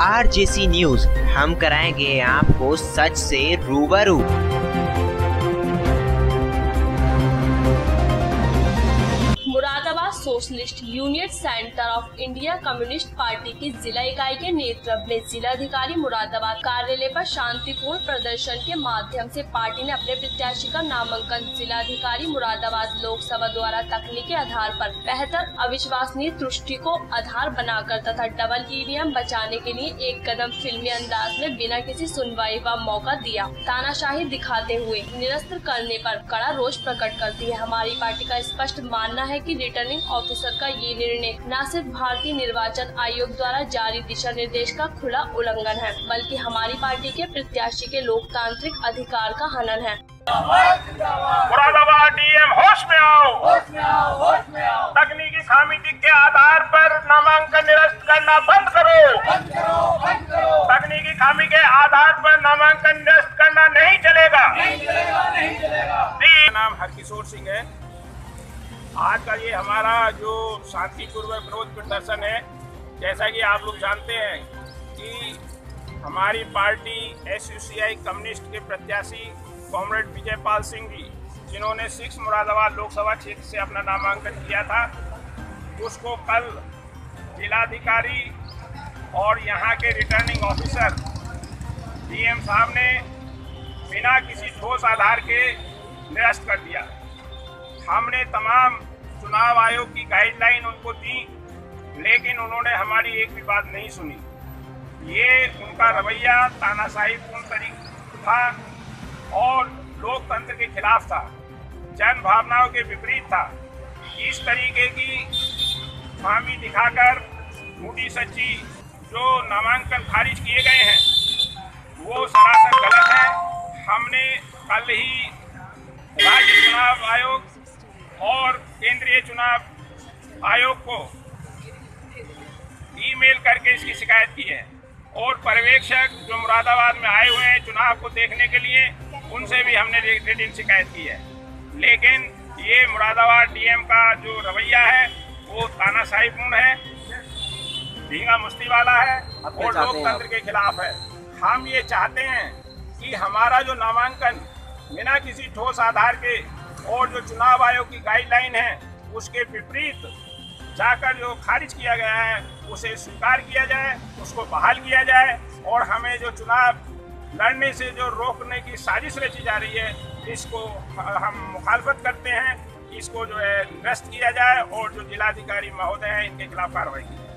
RJC news. हम कराएँगे आपको सच से रूबरू। Socialist union centre of India communist party की जिला इकाई के नेतृत्व में जिलाधिकारी मुरादाबाद कार्यालय पर शांतिपूर्ण प्रदर्शन के माध्यम से पार्टी ने अपने प्रत्याशी का नामांकन जिलाधिकारी मुरादाबाद लोकसभा द्वारा तकनीकी आधार पर बेहतर अविश्वसनीय दृष्टि को आधार बनाकर तथा डबल ईवीएम बचाने के लिए एक कदम फिल्मी अंदाज में बिना किसी सुनवाई व मौका दिया। तानाशाही दिखाते हुए निरस्त करने पर कड़ा रोष प्रकट करती है। हमारी पार्टी का स्पष्ट मानना है कि रिटर्निंग ऑफिसर का ये निर्णय। न सिर्फ़ भारतीय निर्वाचन आयोग द्वारा जारी दिशा निर्देश का खुला उल्लंघन है बल्कि हमारी पार्टी के प्रत्याशी के लोकतांत्रिक अधिकार का हनन है। मुरादाबाद डीएम होश में आओ। तकनीकी खामी के आधार पर नामांकन निरस्त करना बंद करो। तकनीकी खामी के आधार पर नामांकन निरस्त करना नहीं चलेगा। मेरा नाम हरकिशोर सिंह है। आज का ये हमारा जो शांतिपूर्वक विरोध प्रदर्शन है, जैसा कि आप लोग जानते हैं कि हमारी पार्टी एस कम्युनिस्ट के प्रत्याशी कॉमरेड विजय पाल सिंह जी, जिन्होंने सिक्स मुरादाबाद लोकसभा क्षेत्र से अपना नामांकन किया था, उसको कल जिलाधिकारी और यहाँ के रिटर्निंग ऑफिसर डीएम साहब ने बिना किसी ठोस आधार के निरस्त कर दिया। हमने तमाम चुनाव आयोग की गाइडलाइन उनको दी, लेकिन उन्होंने हमारी एक भी बात नहीं सुनी। ये उनका रवैया, तानाशाही पूर्ण तरीके था और लोकतंत्र के खिलाफ था। जन भावनाओं के विपरीत था। इस तरीके की खामी दिखाकर मोदी सच्ची जो नामांकन खारिज किए गए हैं, वो सरासर गलत है। हमने कल ही केंद्रीय चुनाव आयोग को ईमेल करके इसकी शिकायत की है। और पर्यवेक्षक जो मुरादाबाद में आए हुए हैं चुनाव को देखने के लिए उनसे भी हमने रिटिन शिकायत की है। लेकिन ये मुरादाबाद डीएम का जो रवैया है वो तानाशाहीपूर्ण है धींगा मुस्ती वाला है और लोकतंत्र के खिलाफ है। हम ये चाहते हैं कि हमारा जो नामांकन बिना किसी ठोस आधार के और जो चुनाव आयोग की गाइडलाइन है, उसके विपरीत जाकर जो खारिज किया गया है, उसे स्वीकार किया जाए, उसको बहाल किया जाए और हमें जो चुनाव लड़ने से जो रोकने की साजिश रची जा रही है, इसको हम मुखालफत करते हैं, इसको जो है निरस्त किया जाए और जो जिलाधिकारी महोदय हैं, इनके खिलाफ कार्रवाई की जाए।